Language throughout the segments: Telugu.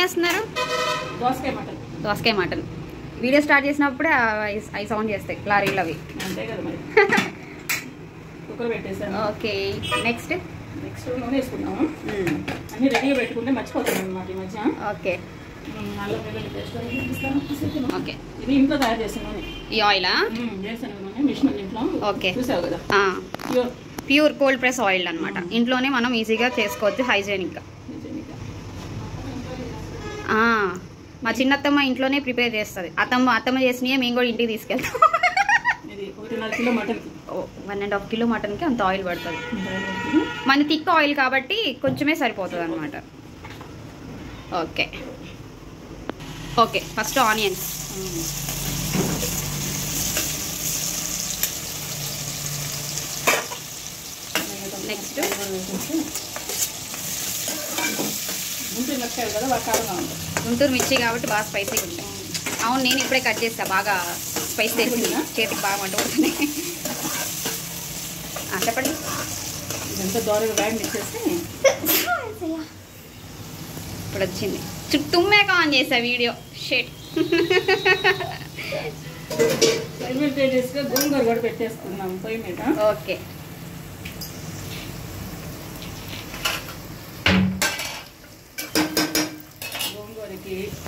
చేస్తున్నారు? దోసకాయ మటన్. దోసకాయ మటన్. వీడియో స్టార్ట్ చేసినప్పుడే అవి సౌండ్ చేస్తాయి లారీలు అవి ఓకే నెక్స్ట్? నెక్స్ట్ నూనె వేసుకున్నాము అన్ని రెడీగా పెట్టుకుంటే మర్చిపోతాను అనమాట ఈ మధ్య. ఓకే. ఉమ్, అల్లం వెల్లుల్లి పేస్ట్ అది చూపిస్తాను. చూపిస్తాను. ఓకే. ఇది ఇంట్లో తయారు చేసిన నూనె. ఈ ఆయిలా? ఉమ్, చేశాను నూనె మిషన్ ఇంట్లో. ఓకే. చూసావు కదా. ఆ, pure pure cold press oil అనమాట ఇంట్లోనే మనం ఈజీగా చేసుకోవచ్చు హైజీనిక్గా. మా చిన్నత్తమ్మ ఇంట్లోనే ప్రిపేర్ చేస్తుంది. అత్తమ్మ అత్తమ్మ చేసినవి మేము కూడా ఇంటికి తీసుకెళ్తాం. వన్ అండ్ హాఫ్ కిలో మటన్కి అంత ఆయిల్ పడుతుంది. మన థిక్ ఆయిల్ కాబట్టి కొంచెమే సరిపోతుంది అనమాట okay. Okay first onions. Guntur లక్షలు కదా కారంగా ఉంటుంది గుంటూరు మిర్చి కాబట్టి బాగా స్పైసీగా ఉంటాయి. అవును నేను ఇప్పుడే కట్ చేస్తా. బాగా స్పైస్ తెలిసింది చేతికి బాగా వంట ఆ, చెప్పండి. ఇదంతా దోరగా ఇచ్చేసి ఇప్పుడు వచ్చింది. చుట్టూమే ఆన్ చేసా వీడియో. షేట్ సైమిల్టేనియస్గా గోంగూర కూడా పెట్టేసుకున్నాం పొయ్యి మీద. ఓకే.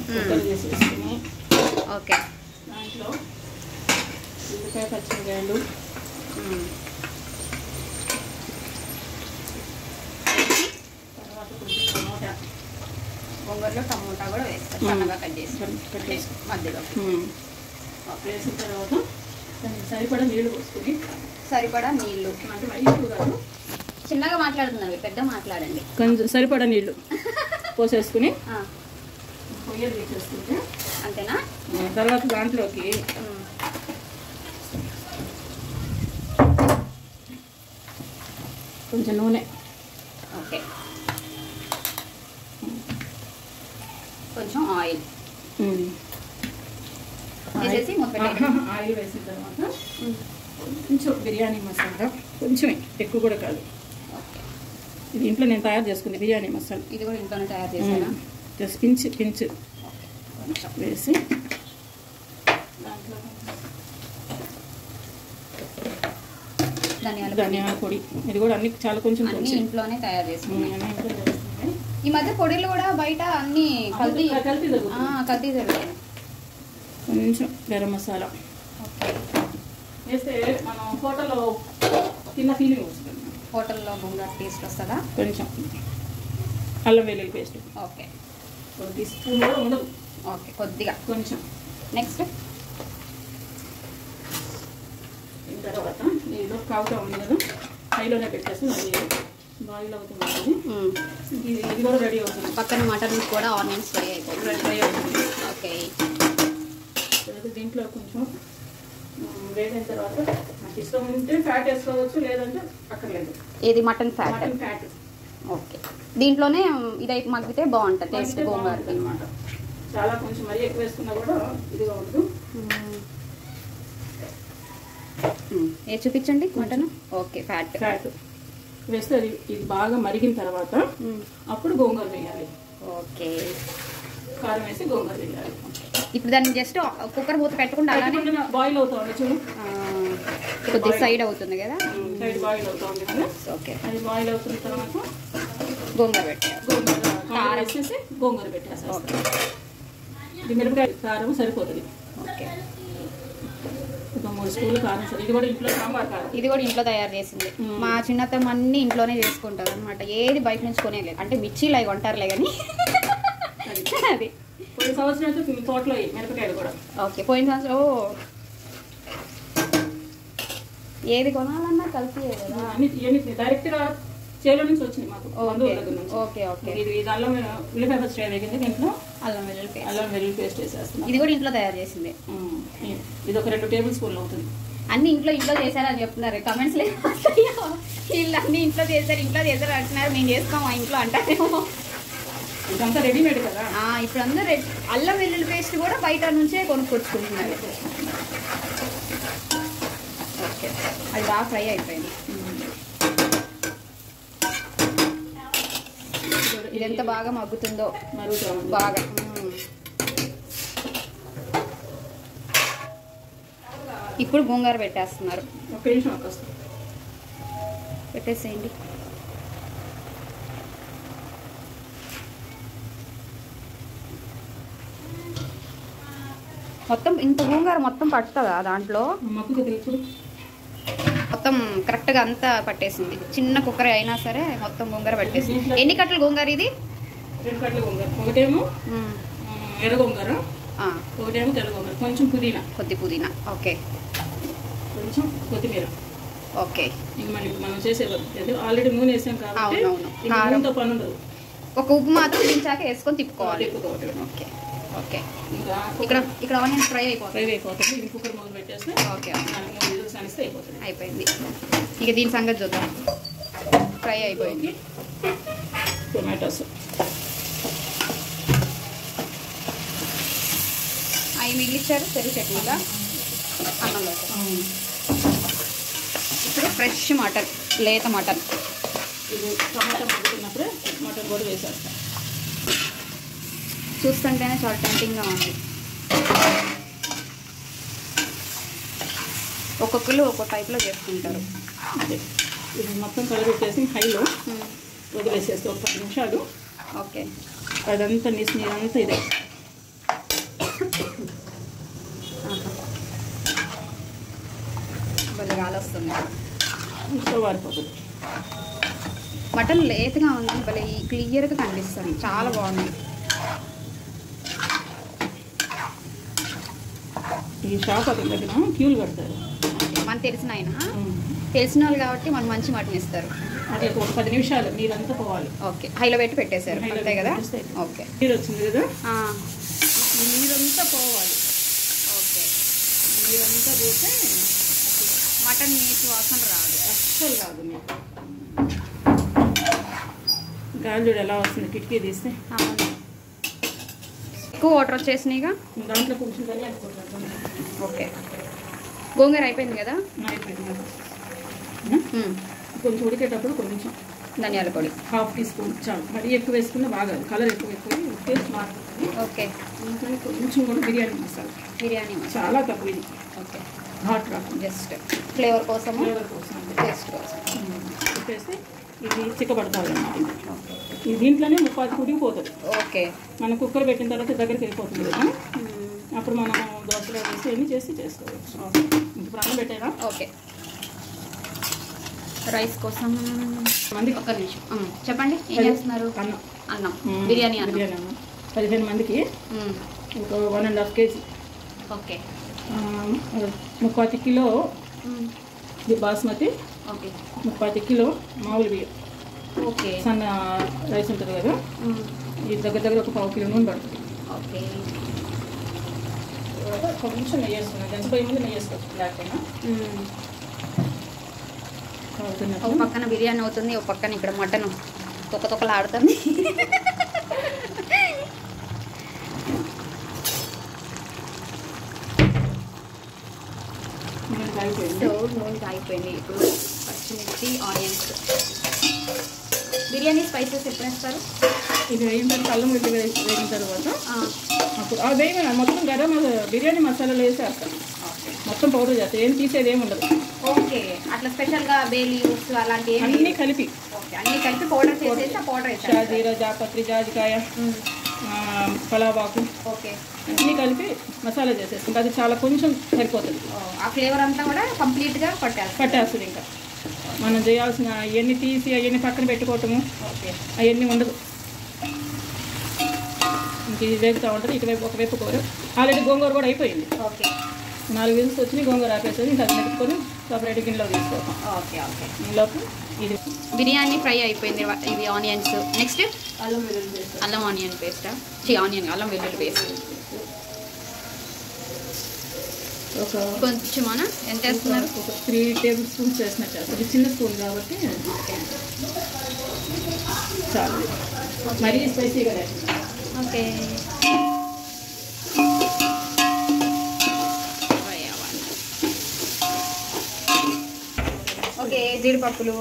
కుక్కర్ చేసేసుకుని ఓకే. దాంట్లో ఉల్లిపాయ పచ్చిమిరకాయలు. తర్వాత కొంచెం టమోటా. గోంగూరలో టమోటా కూడా వేస్తాం. సన్నగా కట్ చేసి. పెట్టేసి మధ్యలో. వేసిన తర్వాత దానికి సరిపడా నీళ్ళు పోసుకుని సరిపడా నీళ్ళు. అంటే మరీ చిన్నగా మాట్లాడుతున్నారు పెద్ద మాట్లాడండి. కొంచెం సరిపడా నీళ్ళు పోసేసుకుని తీసేసుకుంటే అంతేనా? తర్వాత దాంట్లోకి. కొంచెం నూనె. ఓకే. కొంచెం ఆయిల్. వేసేసి. ఆయిల్ వేసిన తర్వాత కొంచెం బిర్యానీ మసాలా కొంచెమే ఎక్కువ కూడా కాదు. ఇది ఇంట్లో నేను తయారు చేసుకుంది బిర్యానీ మసాలా. ఇది కూడా ఇంట్లోనే తయారు చేశానా జస్ట్ పించ్ పించ్. కొంచెం వేసి ధనియాల పొడి. ధనియాల పొడి. ఇది కూడా అన్ని చాలా కొంచెం అన్ని ఇంట్లోనే తయారు చేసుకున్నాం. ఈ మధ్య పొడిలు కూడా బయట అన్ని కల్తీ కల్తీ ఆ, జరుగుతుంది. కొంచెం గరం మసాలా. వేస్తే మనం హోటల్లో తిన్న ఫీలింగ్ వస్తుంది. హోటల్లో బొంగా టేస్ట్ వస్తుందా? కొంచెం. అల్లం వెల్లుల్లి పేస్ట్. ఓకే. ఒక టీ స్పూన్ కూడా ఉండదు. ఓకే కొద్దిగా కొంచెం. నెక్స్ట్ దీని తర్వాత ఇది కావుతా ఉంది కదా హైలోనే పెట్టేసి బాయిల్ అవుతుంది అది. ఇది ఇది కూడా రెడీ అవుతుంది. పక్కన మటన్ కూడా ఆనియన్స్ ఫ్రై అయిపోతుంది రెడీ ఫ్రై అవుతుంది ఓకే. తర్వాత దీంట్లో కొంచెం వేగిన తర్వాత నాకు ఇష్టం ఉంటే ఫ్యాట్ వేసుకోవచ్చు లేదంటే అక్కర్లేదు. ఇది mutton fat mutton fat okay. దీంట్లోనే ఇది అయితే మగ్గితే బాగుంటుంది టేస్ట్ గోంగూరకి. అనమాట చాలా కొంచెం మరీ ఎక్కువ వేసుకున్నా కూడా ఇదిగా ఉండదు. ఏ చూపించండి మటన్? Okay fat. ఫ్యాట్. వేస్తే అది ఇది బాగా మరిగిన తర్వాత అప్పుడు గోంగూర వేయాలి. ఓకే. కారం వేసి గోంగూర వేయాలి. ఇప్పుడు దాన్ని జస్ట్ కుక్కర్ మూత పెట్టకుండా అలానే బాయిల్ అవుతుంది చూడు. కొద్దిగా సైడ్ అవుతుంది కదా? సైడ్ బాయిల్ అవుతుంది కదా? ఓకే. అది బాయిల్ అవుతున్న తర్వాత గోంగూర పెట్టారు గోంగూర కారం. వేసేసి గోంగూర పెట్టేసేస్తాం. ఓకే. ఇది మిరపకాయ కారం సరిపోతుంది. ఓకే. ఒక మూడు స్పూన్లు కారం సరి ఇది కూడా ఇంట్లో సాంబార్ కారం. ఇది కూడా ఇంట్లో తయారు చేసింది. మా చిన్నతమ్మ అన్ని ఇంట్లోనే చేసుకుంటారు అనమాట ఏది బయట నుంచి కొనేలేదు అంటే మిర్చీలు అవి కొంటారులే కానీ. అది. అయితే మీ తోటలో మిరపకాయలు కూడా. ఓకే పోయిన సంవత్సరం ఓ. ఏది కొనాలన్నా కదా. అన్ని ఇవన్నీ డైరెక్ట్గా చేలో నుంచి వచ్చింది మాకు. Okay okay okay. ఇది అల్లం ఉల్లిపాయ ఫస్ట్ వేగింది దీంట్లో అల్లం వెల్లుల్లి పేస్ట్. అల్లం వెల్లుల్లి పేస్ట్ వేసేస్తున్నాం. ఇది కూడా ఇంట్లో తయారు చేసింది. ఇది ఒక రెండు టేబుల్ స్పూన్లు అవుతుంది. అన్ని ఇంట్లో ఇంట్లో చేశారని చెప్తున్నారు. కమెంట్స్ లేదు వీళ్ళు అన్ని ఇంట్లో చేశారు ఇంట్లో చేశారు అంటున్నారు. మేము చేసుకోము ఇంట్లో అంటారేమో. ఇదంతా రెడీమేడ్ కదా? ఇప్పుడు అందరూ రెడ్- అల్లం వెల్లుల్లి పేస్ట్ కూడా బయట నుంచే కొనుక్కొచ్చుకుంటున్నారు. ఓకే. అది బాగా ఫ్రై అయిపోయింది. ఇది ఎంత బాగా మగ్గుతుందో? బాగా. ఇప్పుడు గోంగూర పెట్టేస్తున్నారు. పెట్టేసేయండి. మొత్తం ఇంత గోంగూర మొత్తం పడుతుందా దాంట్లో? మొత్తం కరెక్ట్గా అంతా పట్టేసింది. చిన్న కుక్కర్ అయినా సరే మొత్తం గోంగూర పట్టేసింది. ఎన్ని కట్టలు గోంగూర ఇది? రెండు కట్టలు గొంగర. ఒకటేమో ఎర్ర గొంగర. ఒకటేమో తెల్ల గొంగర. కొంచెం పుదీనా. కొద్ది పుదీనా. ఓకే. కొంచెం కొత్తిమీర. ఓకే. ఇంక మనం చేసే ఆల్రెడీ నూనె వేసాం కాబట్టి అవునవును. పని ఉండదు ఒక ఉప్పు మాత్రం దించాక వేసుకొని తిప్పుకోవాలి. ఓకే. ఓకే. ఇంకా ఇక్కడ ఇక్కడ ఆనియన్స్ ఫ్రై అయిపోతుంది ఫ్రై అయిపోతుంది ఇది కుక్కర్ మొదలు పెట్టేస్తే ఓకే అనిస్తే అయిపోతుంది. అయిపోయింది. ఇక దీని సంగతి చూద్దాం. ఫ్రై అయిపోయింది. టొమాటోస్. అవి మిగిలిచ్చారు పెరుగు చట్నీగా అన్నంలో ఇప్పుడు ఫ్రెష్ మటన్ లేత మటన్. ఇది టమాటా మగ్గుతున్నప్పుడే మటన్ కూడా వేసేస్తాం. చూస్తుంటేనే చాలా టెంటింగ్గా ఉంది. ఒక్కొక్కరు ఒక్కొక్క టైప్లో చేసుకుంటారు. అదే. ఇది మొత్తం కలబెట్టేసి హైలో మ్మ్. వదిలేసేస్తే ఒక పది నిమిషాలు. ఓకే. అదంతా నీసు నీరంతా ఇదే. భలే గాలి వస్తుంది. వారిపోతుంది మటన్ లేతగా ఉంది భలే క్లియర్గా కనిపిస్తుంది. చాలా బాగుంది. ఈ షాప్ అతని దగ్గర క్యూలు కడతారు. మనకు తెలిసిన ఆయన. తెలిసిన వాళ్ళు కాబట్టి మనకు మంచి మటన్ ఇస్తారు. అట్లా ఒక పది నిమిషాలు నీరంతా పోవాలి. ఓకే. హైలో పెట్టి పెట్టేశారు. అంతే కదా? ఓకే. నీరు వచ్చింది కదా? నీరంతా పోవాలి. ఓకే. ఈ నీరంతా పోతే మటన్ నీటి వాసన రాదు. అస్సలు రాదు నీకు గాలి ఎలా వస్తుంది? కిటికీ తీస్తే? ఎక్కువ వాటర్ వచ్చేసినాయిగా? దాంట్లో కొంచెం ఓకే. గోంగూర అయిపోయింది కదా. కొంచెం ఉడికేటప్పుడు కొంచెం ధనియాల పొడి. హాఫ్ టీ స్పూన్ చాలు. మరీ ఎక్కువ వేసుకున్న బాగా కలర్ ఎక్కువ ఎక్కువ టేస్ట్ మారుతుంది. ఓకే. కొంచెం కూడా బిర్యానీ మసాలా. బిర్యానీ చాలా తక్కువ. ఇది ఓకే. హాట్ రాకుండా. జస్ట్ ఫ్లేవర్ కోసము? ఫ్లేవర్ కోసం. టేస్ట్ కోసం. చెప్పేసి ఇది చిక్కబడతాది అన్నమాట ఓకే. ఈ దీంట్లోనే ముప్పాది కుడిగిపోతుంది ఓకే. మనం కుక్కర్ పెట్టిన తర్వాత దగ్గరికి వెళ్ళిపోతుంది కదా. అప్పుడు మనం దోశలో వేసి ఎన్ని చేసి చేసుకోవచ్చు. ఓకే. ఇప్పుడు అన్నం పెట్టేనా ఓకే. రైస్ కోసం మందికి ఒక్క నిమిషం. చెప్పండి ఏం చేస్తున్నారు? అన్నం. అన్నం. బిర్యానీ అన్నం. బిర్యానీ అన్నం. పదిహేను మందికి. ఒక one and half KG. Okay. ముప్పాతి కిలో. ఇది బాస్మతి. ఓకే. ముప్పాతి కిలో మామూలు బియ్యం. ఓకే. సన్న రైస్ ఉంటుంది కదా. ఇది దగ్గర దగ్గర ఒక పావు కిలో నూనె పడుతుంది. ఓకే. కొంచెం నెయ్యి వేసుకున్నాను దంచిపోయే ముందు నెయ్యి వేసుకోవచ్చు బ్లాక్ అయినా మ్మ్. ఒక పక్కన బిర్యానీ అవుతుంది ఒక పక్కన ఇక్కడ మటన్. తొక్క తొక్కలు ఆడుతుంది. నూనె కాగిపోయింది. సో నూనె అయిపోయింది ఇప్పుడు పచ్చిమిర్చి ఆనియన్స్. బిర్యానీ స్పైసెస్ ఎప్పుడు వేస్తారు? ఇది వేగిన తర్వాత అల్లం వేసి వేగిన తర్వాత అప్పుడు వేగిన మొత్తం గరం బిర్యానీ మసాలాలు వేసేస్తాను మొత్తం పౌడర్ చేస్తాను ఏం తీసేది ఏమి ఉండదు. ఓకే. అట్లా స్పెషల్గా బే లీవ్స్ అలాంటి అన్నీ కలిపి. అన్ని కలిపి పౌడర్ చేసేసి ఆ పౌడర్ షాజీరా జాపత్రి జాజికాయ ఆ, పలావాకు. ఓకే. అన్నీ కలిపి మసాలా చేసేసుకుంటే అది చాలా కొంచెం సరిపోతుంది. ఆ ఫ్లేవర్ అంతా కూడా కంప్లీట్గా పట్టేస్తారు పట్టేస్తుంది ఇంకా. మనం చేయాల్సిన అవన్నీ తీసి అవన్నీ పక్కన పెట్టుకోవటము. ఓకే. అవన్నీ ఉండదు. ఇంక ఇది వేగుతూ ఉంటుంది ఇటువైపు ఒకవైపు కూర. ఆల్రెడీ గోంగూర కూడా అయిపోయింది. ఓకే. నాలుగు విజిల్స్ వచ్చినాయి గోంగూర ఆపేసేది ఇంకా అది మెట్టుకొని సపరేట్ గిన్నెలో తీసుకోవటం. Okay okay. ఈలోపు ఇది. బిర్యానీ ఫ్రై అయిపోయింది ఇవి ఆనియన్స్. నెక్స్ట్? అల్లం వెల్లుల్లి అల్లం ఆనియన్ పేస్టా? చి ఆనియన్ అల్లం వెల్లుల్లి పేస్ట్. ఒక కొంచెం అన్న ఎంత వేస్తున్నారు ఒక త్రీ టేబుల్ స్పూన్స్ వేసినట్టు వేస్తాం. ఇది చిన్న స్పూన్ కాబట్టి చాలు. మరీ స్పైసీగా ఓకే. ఓకే జీడిపప్పులు.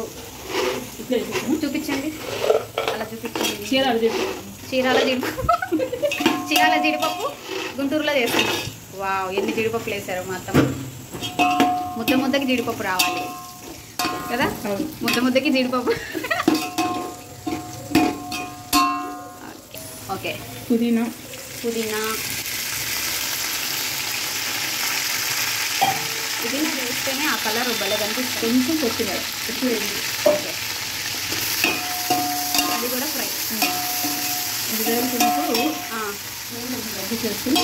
ఇట్లా వేసేసాను చూపించండి. చీరాల చూపించింది చీరాలు జీడిపప్పు చీరాల జీడిపప్పు గుంటూరులో చేస్తున్నాం వావ్ ఎన్ని జీడిపప్పులు వేసారు మా అత్తమ్మ ముద్ద ముద్దకి జీడిపప్పు రావాలి. కదా? ముద్ద ముద్దకి జీడిపప్పు. ఓకే. పుదీనా. పుదీనా. పుదీనా వేస్తేనే ఆ కలర్ భలే కనిపిస్తుంది కొంచెం కొత్తిమీర. ఓకే. అది కూడా ఫ్రై. ఇది వేసుకున్నప్పుడు చేసుకుని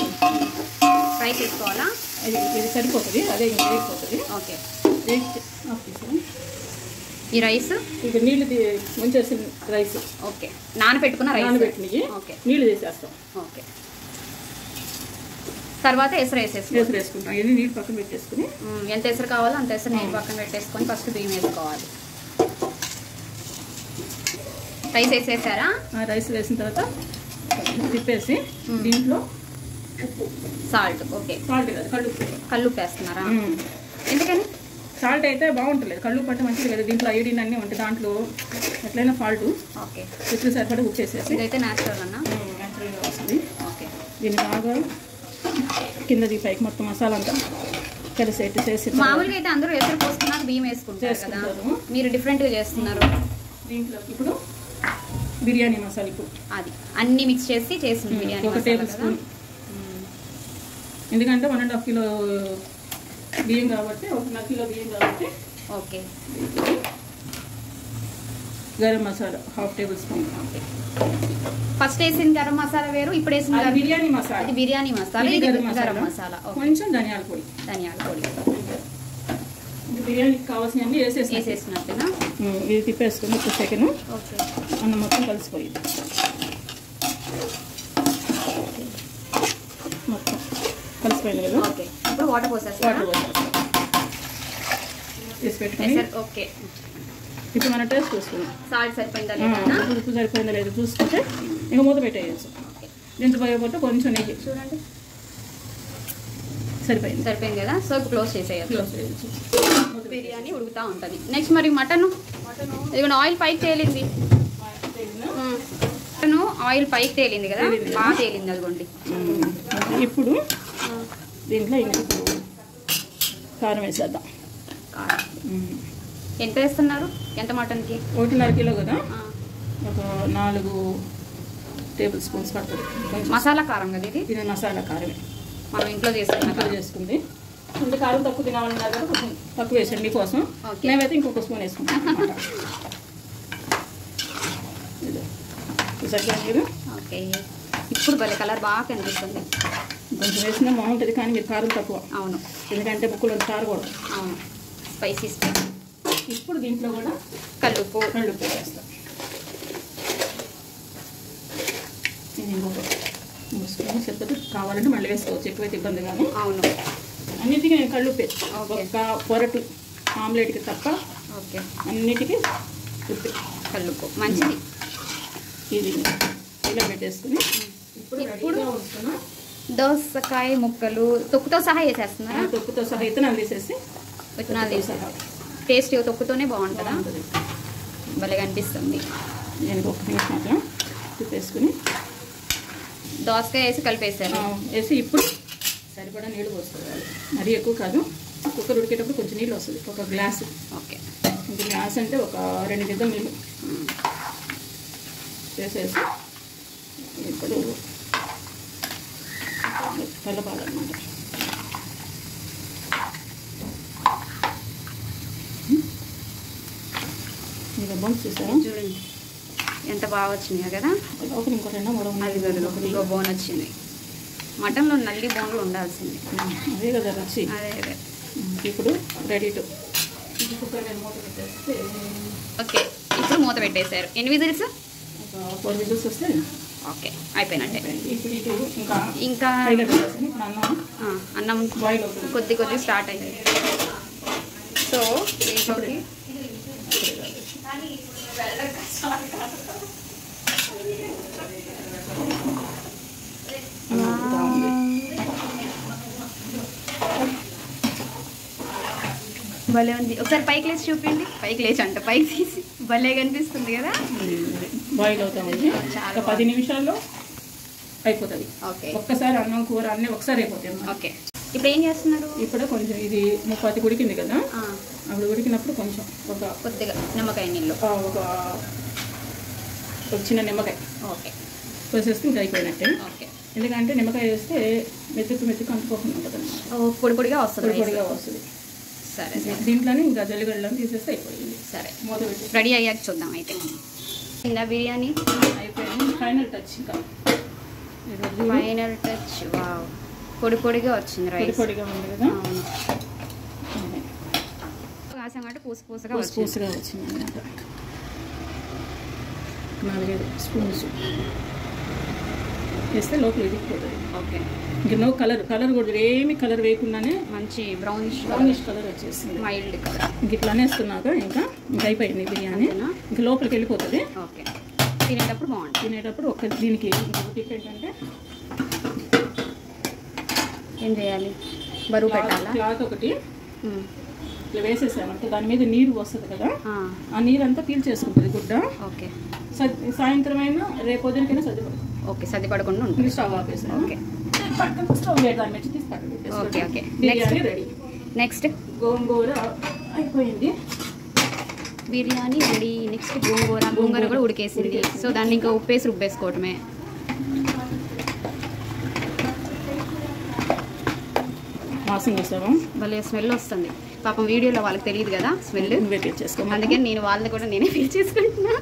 ఫ్రై చేసుకోవాలా? ఇది ఇది సరిపోతుంది. అదే ఇంకా వేగిపోతుంది. ఓకే. ఈ రైస్? ఇక నీళ్ళు ముంచేసిన రైస్. ఓకే. నానబెట్టుకున్న రైస్. నానబెట్టినవి. ఓకే. నీళ్ళు తీసేస్తాం ఓకే. తర్వాత ఎసరు వేసేసుకోవాలి. చేతులు వేసుకుంటాం. ఇవన్నీ నీళ్ళు పక్కన పెట్టేసుకుని. ఎంత ఎసరు కావాలో అంత ఎసరు నేను పక్కన పెట్టేసుకొని ఫస్ట్ బియ్యం వేసుకోవాలి. రైస్ వేసేసారా? రైస్ వేసిన తర్వాత తిప్పేసి. దీంట్లో సాల్ట్ ఓకే. సాల్ట్ కదా కళ్ళు కల్లు వేస్తున్నారా ఎందుకని? సాల్ట్ అయితే బాగుంటుంది కళ్ళు పట్ట మంచిది కదా. దీంట్లో ఐడిన్ అన్నీ ఉంటాయి. దాంట్లో ఎట్లయినా ఫాల్ట్ ఓకే. రుచులు సరిపడా ఉప్పు చేసేసి ఇదైతే న్యాచురల్ అన్న? న్యాచురల్గా వస్తుంది. ఓకే. దీన్ని బాగా కిందది పైకి మొత్తం మసాలా అంతా కలిసేట్టు చేసి మామూలుగా అయితే అందరూ ఎసరు పోసుకున్నాక బియ్యం వేసుకుంటారు కదా. మీరు డిఫరెంట్గా చేస్తున్నారు. దీంట్లో ఇప్పుడు బిర్యానీ మసాలా ఇప్పుడు. అది. అన్ని మిక్స్ చేసి చేసింది బిర్యానీ ఒక టేబుల్ కదా. స్పూన్. ఎందుకంటే వన్ అండ్ హాఫ్ కిలో బియ్యం కాబట్టి ఒకన్నర కిలో బియ్యం కాబట్టి. Okay. Garam masala half tablespoon first వేసిన గరం మసాలా వేరు ఇప్పుడు వేసిన బిర్యానీ మసాలా. బిర్యానీ మసాలా ఇది గరం మసాలా. కొంచెం ధనియాల పొడి. ధనియాల పొడి. బిర్యానీకి కావాల్సినవన్నీ వేసేసి వేసేసినట్టుగా ఇది తిప్పేసుకుని ఒక సెకండ్ ఓకే. అన్నం మొత్తం కలిసిపోయింది మొత్తం కలిసిపోయింది కదా? ఓకే. ఇప్పుడు వాటర్ పోసేస్తారా వాటర్ తీసి పెట్టుకొని ఓకే. ఇప్పుడు మన టేస్ట్ చూసుకుందాం. సాల్ట్ సరిపోయిందా ఉప్పు సరిపోయిందో లేదో చూసుకుంటే ఇంకా మూత పెట్టేయచ్చు. ఓకే. దించబోయకపోతే కొంచెం నెయ్యి. చూడండి. సరిపోయింది. సరిపోయింది కదా? సో క్లోజ్ చేసేయచ్చు. క్లోజ్ చేయొచ్చు బిర్యానీ ఉడుకుతా ఉంటుంది. నెక్స్ట్ మరి మటన్? ఇదిగోండి ఆయిల్ పైకి తేలింది? మటన్ ఆయిల్ పైకి తేలింది కదా? తేలింది కదా. బాగా తేలింది అదిగోండి. ఇప్పుడు దీంట్లో ఇంకా ఇప్పుడు కారం వేసేద్దాం. కారం. ఎంత వేస్తున్నారు? ఎంత మటన్కి? ఒకటిన్నర కిలో కదా? ఒక నాలుగు టేబుల్ స్పూన్స్ పడుతుంది. మసాలా కారం కదా ఇది? ఇది మసాలా కారమే. మనం ఇంట్లో చేసుకున్న. చేసుకుంది. అంటే కారం తక్కువ తినాలన్నారు కదా కొంచెం తక్కువ వేసాను మీకోసం. మేమైతే ఇంకొక స్పూన్ వేసుకుంటాం ఓకే. ఇప్పుడు భలే కలర్ బాగా కనిపిస్తుంది. కొంచెం వేసినా బాగుంటుంది కానీ మీరు కారం తక్కువ. అవును. ఎందుకంటే ముక్కలు కారకూడదు. అవును. స్పైసీ స్పైసీ ఇప్పుడు దీంట్లో కూడా కల్లుపు కళ్ళు ఉప్పు వేస్తాం. ఇది ఇంకొక సరిపోతే కావాలంటే మళ్ళీ వేసుకోవచ్చు. ఎక్కువైతే ఇబ్బంది కానీ అవును. అన్నిటికీ నేను కళ్ళు ఉప్పే ఓకే. ఒక్క పొరటు ఆమ్లెట్కి తప్ప ఓకే. అన్నిటికీ ఉప్పే. కల్లుపు మంచిది. ఇది ఇలా పెట్టేసుకుని ఇప్పుడు ఇప్పుడు దోసకాయ ముక్కలు తొక్కుతో సహా వేసేస్తున్నారా తొక్కుతో సహా విత్తనాలు తొక్కుతో తీసి సహా. టేస్ట్ తొక్కుతోనే బాగుంటుందా? బాగుంటుంది. భలే కనిపిస్తుంది నేను ఒక నిమిషం తిప్పేసుకుని. దోసకాయ వేసి కలిపేసారు ఆ, వేసి ఇప్పుడు సరిపడా నీళ్ళు పోసుకోవాలి. మరీ ఎక్కువ కాదు కుక్కర్ ఉడికేటప్పుడు కొంచెం నీళ్ళు వస్తుంది ఒక గ్లాసు. ఓకే. ఇంక గ్లాస్ అంటే ఒక రెండు గిద్దం నీళ్ళు. వేసేసి ఇప్పుడు కలపాలన్నమాట. ఇంకా బంక్ చూసారా? చూడండి. ఎంత బాగా వచ్చినాయో కదా? ఒకటి ఇంకో రెండు మూడు అది గదిలో ఇంకో బోన్ వచ్చింది. మటన్లో నల్లి బోన్లు ఉండాల్సింది. అదే కదా రుచి. అదే అదే. ఇప్పుడు రెడీ టు ఓకే ఇప్పుడు మూత పెట్టేశారు. ఎన్ని విజిల్స్? ఫోర్ విజిల్స్ వస్తే ఓకే అయిపోయినట్టే. ఇంకా అన్నం? కొద్ది కొద్ది స్టార్ట్ అయింది. సో దీంట్లోకి అన్నం ఉడుకుతా ఉంది భలే ఉంది. ఒకసారి పైకి లేచి చూపిండి పైకి లేచి అంట పైకి తీసి. భలే కనిపిస్తుంది కదా? బాయిల్ అవుతా ఉంది. చాలా పది నిమిషాల్లో అయిపోతుంది. ఓకే. ఒక్కసారి అన్నం కూర అన్నీ ఒకసారి అయిపోతాయి ఓకే. ఇప్పుడు ఏం చేస్తున్నారు? ఇప్పుడు కొంచెం ఇది ముప్పది ఉడికింది కదా? అప్పుడు ఉడికినప్పుడు కొంచెం ఒక కొద్దిగా నిమ్మకాయ నీళ్ళు. ఒక చిన్న నిమ్మకాయ. ఓకే. వేసేస్తే ఇంకా అయిపోయినట్టే. ఓకే. ఎందుకంటే నిమ్మకాయ వేస్తే మెతుకు మెతుకు అంటుకోకుండా ఉంటుంది పొడి పొడిగా వస్తుంది పొడి పొడిగా వస్తుంది. సరే దీంట్లోనే ఇంకా జల్లిగడ్డలను తీసేస్తే అయిపోయింది. సరే. మూత పెట్టి. రెడీ అయ్యాక చూద్దాం అయితే. ఇందా బిర్యానీ? అయిపోయింది. ఫైనల్ టచ్ ఇంకా. Final touch wow. పొడి పొడిగా వచ్చింది రైస్. పొడిగా ఉంది కదా? కాసం కాబట్టి పూస పూసగా వచ్చింది. పూసగా వచ్చింది అన్నమాట. నాలుగైదు స్పూన్స్. వేస్తే లోపల ఇదిగిపోతుంది ఓకే. ఇంకా నో కలర్ కలర్ కూడా ఏమి కలర్ వేయకుండానే మంచి బ్రౌనిష్ బ్రౌనిష్ కలర్ వచ్చేసింది. మైల్డ్ కలర్ ఇంక ఇట్లానే వేస్తున్నాక ఇంకా ఇంకా అయిపోయింది బిర్యానీ? ఇంకా లోపలికి వెళ్ళిపోతుంది. ఓకే. తినేటప్పుడు బాగుంటుంది. తినేటప్పుడు ఒక దీనికి టిప్ ఏంటంటే ఏం చేయాలి? బరువు పెట్టాలా? క్లాత్ ఒకటి. ఇట్లా వేసేసామంటే దాని మీద నీరు వస్తుంది కదా. ఆ, నీరు అంతా పీల్ చేసుకుంటుంది గుడ్డ. ఓకే. సాయంత్రం అయినా రేపు పొద్దునకైనా సర్దిపడుతుంది ఓకే సర్ది పడకుండా ఉంటుంది స్టవ్ ఆపేసాను ఓకే. పక్కన స్టవ్ దాని మీద తీసి పక్కన okay, okay. Biryani ready. Next గోంగూర అయిపోయింది. బిర్యానీ రెడీ. నెక్స్ట్ గోంగూర. గోంగూర. కూడా ఉడికేసింది. సో దాన్ని ఇంకా ఉప్పేసి రుబ్బేసుకోవటమే. వాసన భలే స్మెల్ వస్తుంది. పాపం వీడియోలో వాళ్ళకి తెలియదు కదా స్మెల్. నువ్వే తెచ్చేసుకో అందుకని నేను వాళ్ళని కూడా నేనే ఫీల్ చేసుకుంటున్నా.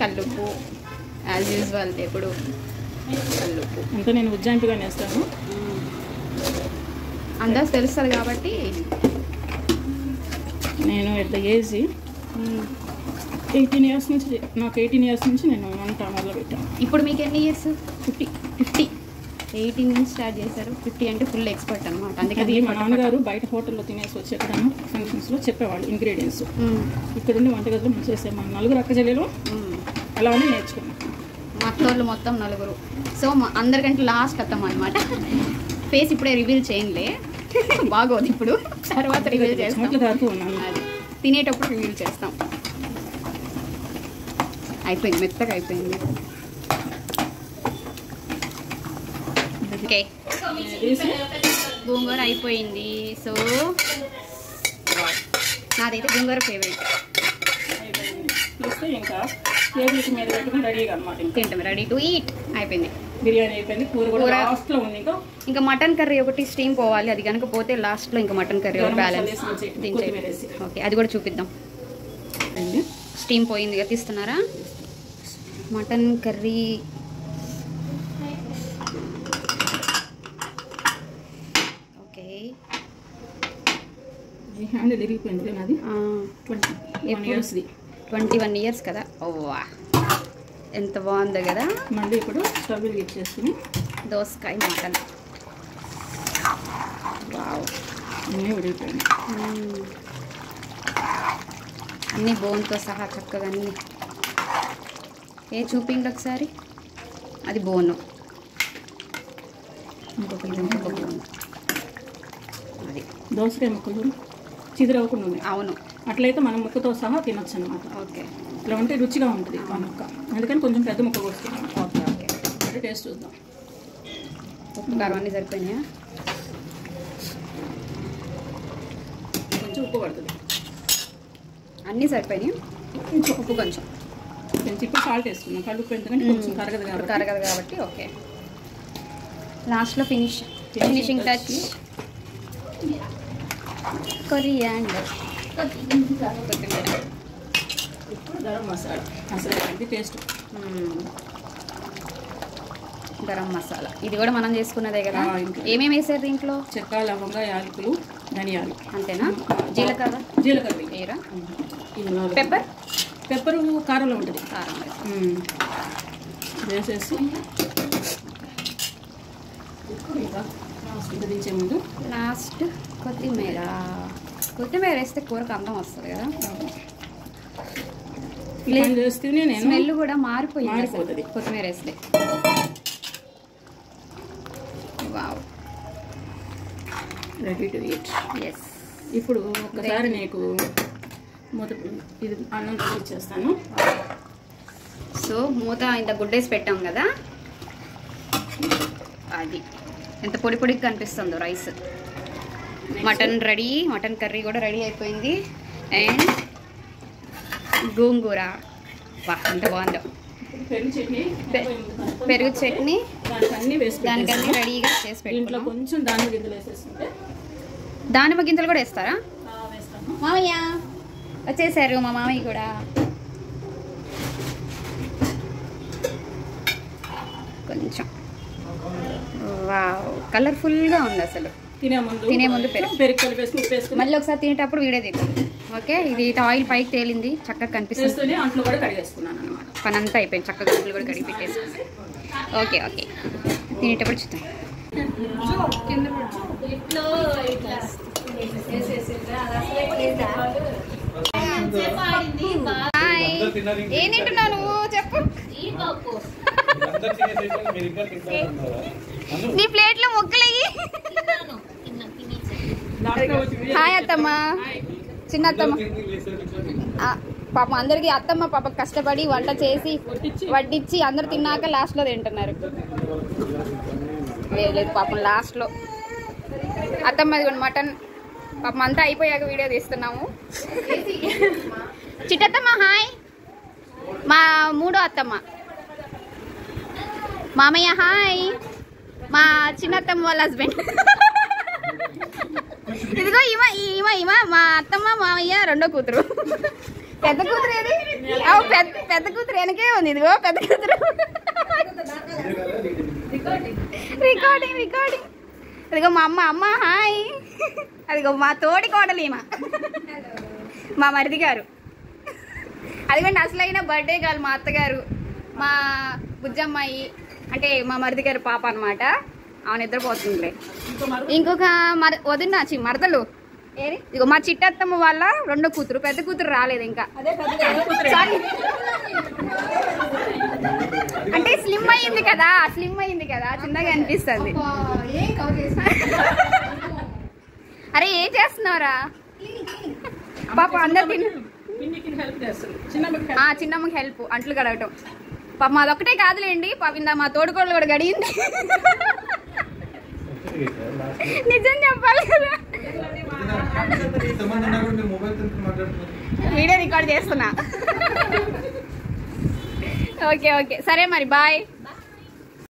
కల్లుప్పు. యాజ్ యూజువల్ ఎప్పుడు కల్లుప్పు అంతా నేను ఉజ్జాయింపుగానే వేస్తాను. అందాజ్ తెలుస్తుంది కాబట్టి నేను at the age eighteen years నుంచి నాకు ఎయిటీన్ ఇయర్స్ నుంచి నేను వంట మొదలు పెట్టాను ఇప్పుడు మీకు ఎన్ని ఇయర్స్ ఫిఫ్టీ ఫిఫ్టీ ఎయిటీన్ నుంచి స్టార్ట్ చేశారు. ఫిఫ్టీ అంటే ఫుల్ ఎక్స్పర్ట్ అనమాట అది అందుకని మా నాన్నగారు బయట హోటల్లో తినేసి వచ్చి ఎక్కడైనా ఫంక్షన్స్లో చెప్పేవాళ్ళు ఇంగ్రీడియంట్స్ మ్మ్. ఇక్కడుండి వంటగదిలో మేము చేసే మా నలుగురు అక్క చెల్లెలు మ్మ్. అలానే నేర్చుకున్నాం. అత్తోళ్ళు మొత్తం నలుగురు. సో అందరికంటే లాస్ట్ అత్తం అనమాట ఫేస్ ఇప్పుడే రివీల్ చేయండిలే. బాగోదు ఇప్పుడు. తర్వాత రివీల్ చేస్తాం. అది. తినేటప్పుడు రివీల్ చేస్తాం. అయిపోయింది మెత్తగా అయిపోయింది. ఓకే గోంగూర అయిపోయింది. సో నాదైతే గోంగూర ఫేవరెట్ ఇంకా టేబుల్స్ మీద పెట్టుకుని రెడీగా అనమాట ఇంకా. తింటాం రెడీ టు ఈట్ అయిపోయింది. బిర్యానీ అయిపోయింది కూర కూడా కూర- లాస్ట్లో ఉంది ఇంకా. ఇంకా మటన్ కర్రీ ఒకటి స్టీమ్ పోవాలి అది కనుక పోతే లాస్ట్లో ఇంకా మటన్ కర్రీ బ్యాలెన్స్. ఓకే అది కూడా చూపిద్దాం. స్టీమ్ పోయింది కదా తీస్తున్నారా? Mutton curry. ఓకే. హ్యాండ్ తిరిగిపోయింది నాది ట్వంటీ వన్ ఎప్పుడు? ఇయర్స్ది ట్వంటీ వన్ ఇయర్స్ కదా? ఓవా ఎంత బాగుందో కదా? మళ్ళీ ఇప్పుడు స్టవ్ వెలిగించేసుకుని దోసకాయ మటన్. వావ్! అన్నీ బోన్తో సహా చక్కగా అన్ని. ఏ చూపిండి ఒకసారి? అది బోను. ఇంకొక ఇది ఇంకొక బోను. అది. దోసకాయ ముక్కలు చిదిరవకుండా అవును. అట్లయితే మనం ముక్కతో సహా తినొచ్చు అనమాట ఓకే. ఇట్లా ఉంటే రుచిగా ఉంటుంది ఆ ముక్క. అందుకని కొంచెం పెద్ద ముక్క కోసుకున్నాం ఓకే ఓకే. అంటే టేస్ట్ చూద్దాం. ఉప్పు కారం అన్నీ సరిపోయినాయా? కొంచెం ఉప్పు పడుతుంది. అన్నీ సరిపోయినాయి? కొంచెం ఉప్పు కొంచెం. కొంచెం ఇప్పుడు సాల్ట్ వేసుకున్నాం కళ్ళు ఉప్పు ఎందుకంటే కొంచెం కరగదు కాబట్టి. కరగదు కాబట్టి ఓకే. లాస్ట్లో ఫినిష్ ఫినిషింగ్ టచ్. కొరియాండర్. కొత్తిమీర ఇప్పుడు గరం మసాలా. అసలు ఇది మ్మ్. గరం మసాలా. ఇది కూడా మనం చేసుకున్నదే కదా. ఏమేమి వేసారు దీంట్లో? చెక్క లవంగ యాలకులు ధనియాలు. అంతేనా? జీలకర్ర? జీలకర్ర వేయి. వేయరా. పెప్పర్? పెప్పర్. కారంలో ఉంటుంది. కారం. వేసేసి లాస్ట్ కొత్తిమీర. కొత్తిమీర వేస్తే కూరకు అందం వస్తుంది కదా? చేస్తేనే నేను స్మెల్ కూడా మారిపోయింది. మారిపోతుంది. కొత్తిమీర వేస్తే. Wow. Ready to eat yes ఇప్పుడు ఒక్కసారి నీకు మొదటి ఇది అన్నం ఇచ్చేస్తాను సో మూత ఇంత గుడ్డేసి పెట్టాం కదా? అది. ఎంత పొడి పొడిగా కనిపిస్తుందో rice. Mutton ready mutton curry కూడా రెడీ అయిపోయింది. అండ్ గోంగూర. వా ఎంత బాగుందో. పెరుగు చట్నీ. దానికన్నీ రెడీగా చేసి పెట్టుకున్నాం. కొంచెం దాని గింజలు వేసేస్తుంటే దానిమ్మ గింజలు కూడా వేస్తారా? మామయ్య వచ్చేసారు మా మామయ్య కూడా. కొంచెం. వావ్ కలర్ఫుల్గా ఉంది అసలు. తినే ముందు తినే ముందు పెరుగు. పెరుగు కలిపేసి ఉప్పు వేసుకుని మళ్ళీ ఒకసారి తినేటప్పుడు వీడియో దిగు ఓకే? ఇది ఆయిల్ పైకి తేలింది చక్కగా కనిపిస్తుంది. వేస్తూనే అంట్లో కూడా కడిగేసుకున్నాను అనమాట పని అంతా అయిపోయింది చక్కగా గుడ్లు కూడా కడిగి పెట్టేసుకున్నాం ఓకే ఓకే. తినేటప్పుడు చూద్దాం. హాయ్. ఏం తింటున్నావు నువ్వు? చెప్పు. నీ ప్లేట్లో ముక్కలయ్యి హాయ్ అత్తమ్మ. చిన్న అత్తమ్మ పాపం అందరికి అత్తమ్మ పాప కష్టపడి వంట చేసి వడ్డించి అందరు తిన్నాక లాస్ట్లో తింటున్నారు. లేదు పాపం లాస్ట్లో. అత్తమ్మ మటన్. పాపం అంతా అయిపోయాక వీడియో తీస్తున్నాము. చిట్టత్తమ్మ హాయ్. మా మూడో అత్తమ్మ. మామయ్య హాయ్. మా చిన్నత్తమ్మ వాళ్ళ హస్బెండ్. ఇదిగో ఈమ ఇమ ఈమ మా అత్తమ్మ మామయ్య రెండో కూతురు. పెద్ద కూతురు ఏది? పెద్ద పెద్ద కూతురు వెనకే ఉంది ఇదిగో పెద్ద కూతురు. రికార్డింగ్ రికార్డింగ్ అదిగో మా అమ్మ అమ్మ హాయ్. అదిగో మా తోడి కోడలు ఈమ. మా మరిది గారు. అదిగోండి అసలైన బర్త్డే కాదు మా అత్తగారు. మా బుజ్జమ్మాయి అంటే మా మరిది గారు పాప అనమాట ఆమె నిద్రపోతుందిలే. ఇంకొక మర వదిన చి మరదలు. ఇగో మా చిట్టత్తమ్మ వాళ్ళ రెండో కూతురు. పెద్ద కూతురు రాలేదు ఇంకా. అంటే స్లిమ్ అయింది కదా స్లిమ్ అయింది కదా చిన్నగా అనిపిస్తుంది. అరే ఏం చేస్తున్నారా పాప అందరు చిన్నమ్మకి ఆ హెల్ప్ అంట్లు కడగటం. పాప మాదొక్కటే కాదులేండి. పాప ఇందా మా తోడుకోళ్ళు కూడా గడిగింది. నిజం చెప్పాలి కదా. వీడియో రికార్డ్ చేస్తున్నా. Okay okay. సరే మరి బాయ్.